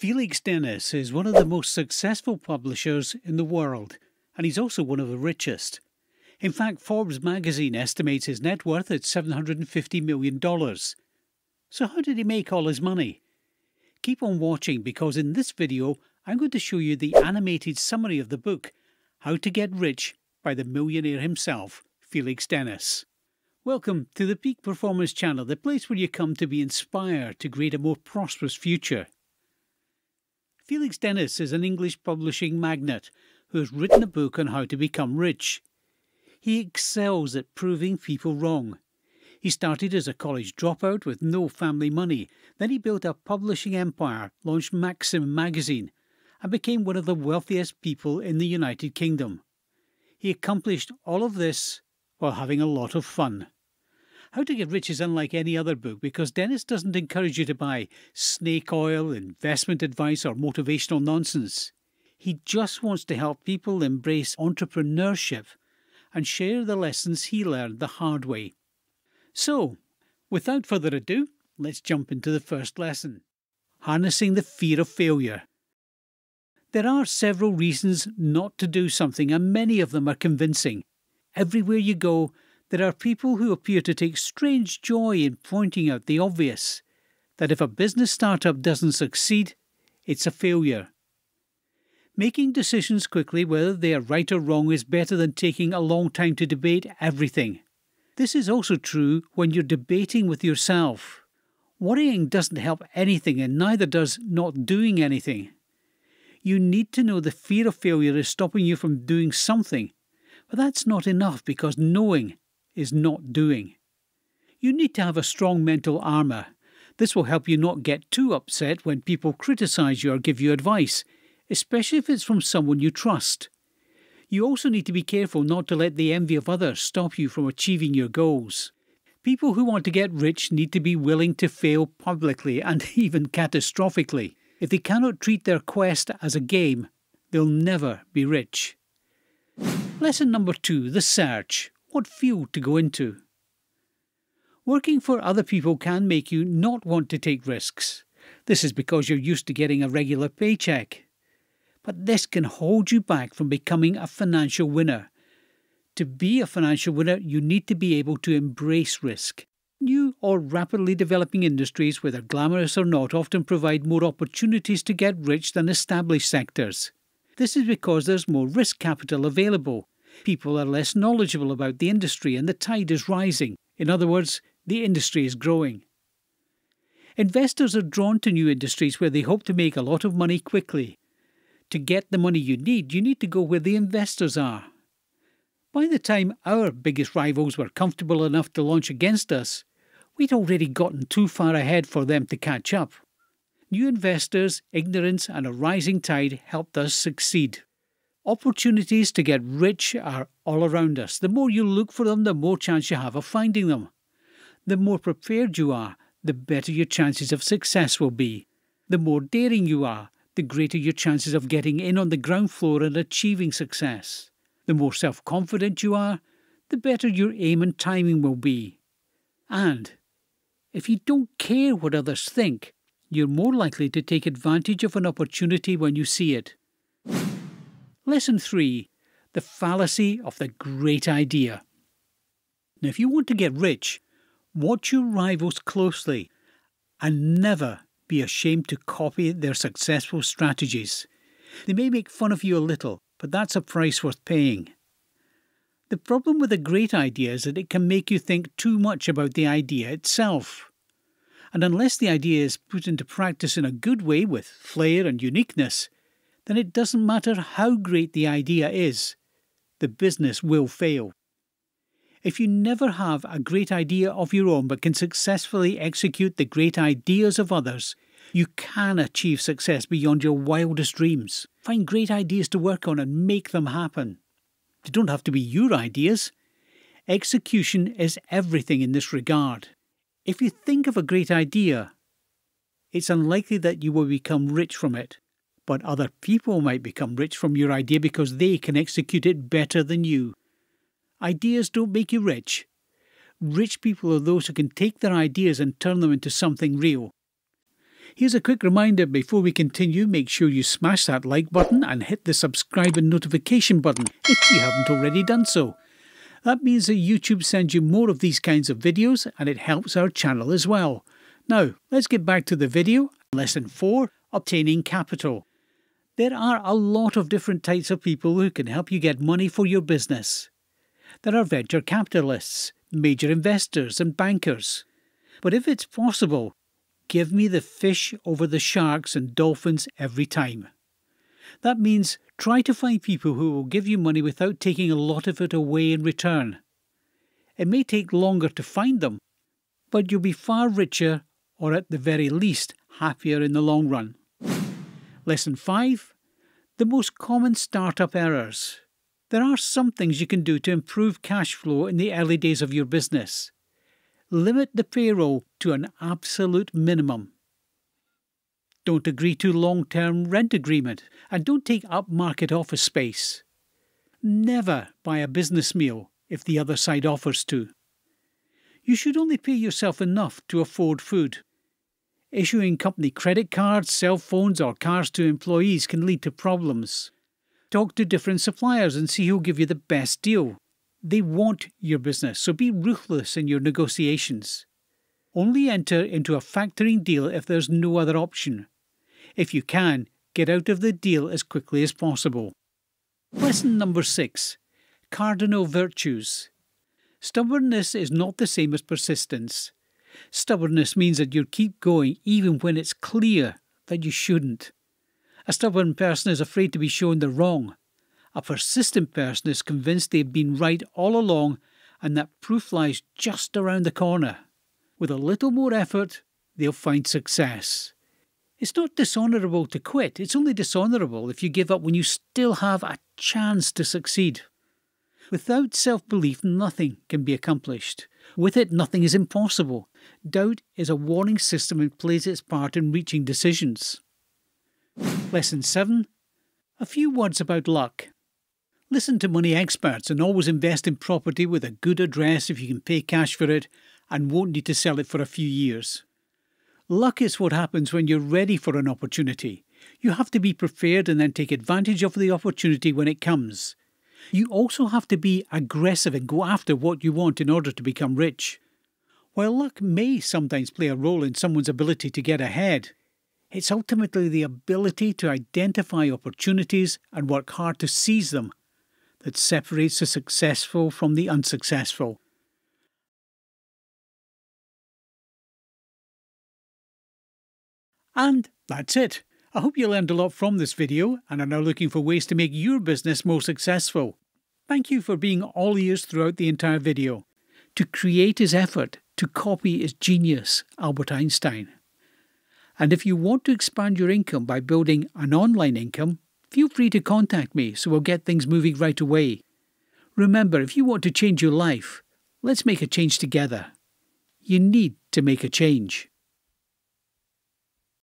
Felix Dennis is one of the most successful publishers in the world, and he's also one of the richest. In fact, Forbes magazine estimates his net worth at $750 million. So, how did he make all his money? Keep on watching because in this video, I'm going to show you the animated summary of the book, How to Get Rich by the millionaire himself, Felix Dennis. Welcome to the Peak Performance Channel, the place where you come to be inspired to create a more prosperous future. Felix Dennis is an English publishing magnate who has written a book on how to become rich. He excels at proving people wrong. He started as a college dropout with no family money. Then he built a publishing empire, launched Maxim magazine, and became one of the wealthiest people in the United Kingdom. He accomplished all of this while having a lot of fun. How to Get Rich is unlike any other book because Dennis doesn't encourage you to buy snake oil, investment advice, or motivational nonsense. He just wants to help people embrace entrepreneurship and share the lessons he learned the hard way. So, without further ado, let's jump into the first lesson Harnessing the Fear of Failure. There are several reasons not to do something, and many of them are convincing. Everywhere you go, there are people who appear to take strange joy in pointing out the obvious that if a business startup doesn't succeed, it's a failure. Making decisions quickly, whether they are right or wrong, is better than taking a long time to debate everything. This is also true when you're debating with yourself. Worrying doesn't help anything, and neither does not doing anything. You need to know the fear of failure is stopping you from doing something, but that's not enough because knowing is not doing. You need to have a strong mental armour. This will help you not get too upset when people criticise you or give you advice, especially if it's from someone you trust. You also need to be careful not to let the envy of others stop you from achieving your goals. People who want to get rich need to be willing to fail publicly and even catastrophically. If they cannot treat their quest as a game, they'll never be rich. Lesson number two the search what field to go into. Working for other people can make you not want to take risks. This is because you're used to getting a regular paycheck. But this can hold you back from becoming a financial winner. To be a financial winner, you need to be able to embrace risk. New or rapidly developing industries, whether glamorous or not, often provide more opportunities to get rich than established sectors. This is because there's more risk capital available, People are less knowledgeable about the industry and the tide is rising. In other words, the industry is growing. Investors are drawn to new industries where they hope to make a lot of money quickly. To get the money you need, you need to go where the investors are. By the time our biggest rivals were comfortable enough to launch against us, we'd already gotten too far ahead for them to catch up. New investors, ignorance, and a rising tide helped us succeed. Opportunities to get rich are all around us. The more you look for them, the more chance you have of finding them. The more prepared you are, the better your chances of success will be. The more daring you are, the greater your chances of getting in on the ground floor and achieving success. The more self confident you are, the better your aim and timing will be. And if you don't care what others think, you're more likely to take advantage of an opportunity when you see it. Lesson 3 The Fallacy of the Great Idea. Now, if you want to get rich, watch your rivals closely and never be ashamed to copy their successful strategies. They may make fun of you a little, but that's a price worth paying. The problem with a great idea is that it can make you think too much about the idea itself. And unless the idea is put into practice in a good way with flair and uniqueness, then it doesn't matter how great the idea is, the business will fail. If you never have a great idea of your own but can successfully execute the great ideas of others, you can achieve success beyond your wildest dreams. Find great ideas to work on and make them happen. They don't have to be your ideas. Execution is everything in this regard. If you think of a great idea, it's unlikely that you will become rich from it but other people might become rich from your idea because they can execute it better than you. Ideas don't make you rich. Rich people are those who can take their ideas and turn them into something real. Here's a quick reminder before we continue make sure you smash that like button and hit the subscribe and notification button if you haven't already done so. That means that YouTube sends you more of these kinds of videos and it helps our channel as well. Now, let's get back to the video. Lesson 4 Obtaining Capital. There are a lot of different types of people who can help you get money for your business. There are venture capitalists, major investors, and bankers. But if it's possible, Give me the fish over the sharks and dolphins every time. That means try to find people who will give you money without taking a lot of it away in return. It may take longer to find them, but you'll be far richer, or at the very least, happier in the long run. Lesson 5 The most common startup errors. There are some things you can do to improve cash flow in the early days of your business limit the payroll to an absolute minimum. Don't agree to long term rent agreement and don't take upmarket office space. Never buy a business meal if the other side offers to. You should only pay yourself enough to afford food. Issuing company credit cards, cell phones, or cars to employees can lead to problems. Talk to different suppliers and see who'll give you the best deal. They want your business, so be ruthless in your negotiations. Only enter into a factoring deal if there's no other option. If you can, get out of the deal as quickly as possible. Lesson number six Cardinal Virtues. Stubbornness is not the same as persistence. Stubbornness means that you keep going even when it's clear that you shouldn't. A stubborn person is afraid to be shown the wrong, a persistent person is convinced they've been right all along and that proof lies just around the corner. With a little more effort, they'll find success. It's not dishonourable to quit, it's only dishonourable if you give up when you still have a chance to succeed. Without self belief, nothing can be accomplished. With it, nothing is impossible. Doubt is a warning system and plays its part in reaching decisions. Lesson 7 A few words about luck. Listen to money experts and always invest in property with a good address if you can pay cash for it and won't need to sell it for a few years. Luck is what happens when you're ready for an opportunity. You have to be prepared and then take advantage of the opportunity when it comes. You also have to be aggressive and go after what you want in order to become rich. While luck may sometimes play a role in someone's ability to get ahead, it's ultimately the ability to identify opportunities and work hard to seize them that separates the successful from the unsuccessful. And that's it. I hope you learned a lot from this video and are now looking for ways to make your business more successful. Thank you for being all ears throughout the entire video. To create is effort, to copy is genius, Albert Einstein. And if you want to expand your income by building an online income, feel free to contact me so we'll get things moving right away. Remember, if you want to change your life, let's make a change together. You need to make a change.